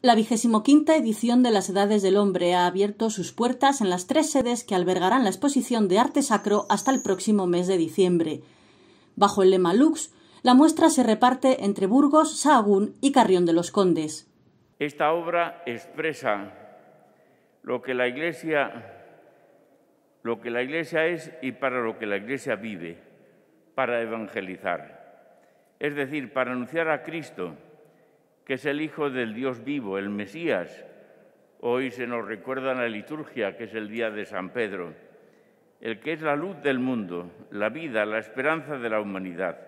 La quinta edición de las Edades del Hombre ha abierto sus puertas en las tres sedes que albergarán la exposición de arte sacro hasta el próximo mes de diciembre. Bajo el lema Lux, la muestra se reparte entre Burgos, Sahagún y Carrión de los Condes. Esta obra expresa lo que la Iglesia, lo que la Iglesia es y para lo que la Iglesia vive, para evangelizar, es decir, para anunciar a Cristo que es el Hijo del Dios vivo, el Mesías. Hoy se nos recuerda en la liturgia que es el día de San Pedro, el que es la luz del mundo, la vida, la esperanza de la humanidad.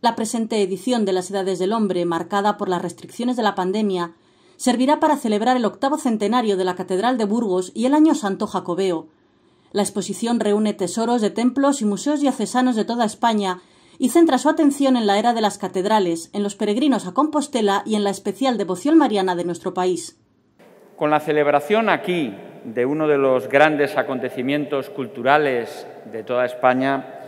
La presente edición de las Edades del Hombre, marcada por las restricciones de la pandemia, servirá para celebrar el octavo centenario de la Catedral de Burgos y el Año Santo Jacobeo. La exposición reúne tesoros de templos y museos diocesanos de toda España y centra su atención en la era de las catedrales, en los peregrinos a Compostela y en la especial devoción mariana de nuestro país. Con la celebración aquí de uno de los grandes acontecimientos culturales de toda España,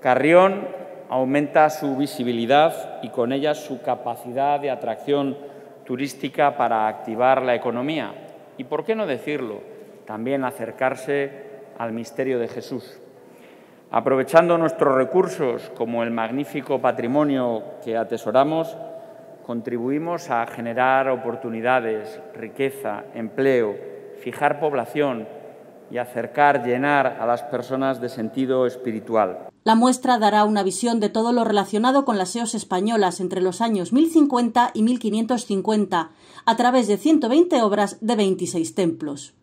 Carrión aumenta su visibilidad y con ella su capacidad de atracción turística para activar la economía y, por qué no decirlo, también acercarse al misterio de Jesús. Aprovechando nuestros recursos como el magnífico patrimonio que atesoramos, contribuimos a generar oportunidades, riqueza, empleo, fijar población y acercar, llenar a las personas de sentido espiritual. La muestra dará una visión de todo lo relacionado con las EOS españolas entre los años 1050 y 1550, a través de 120 obras de 26 templos.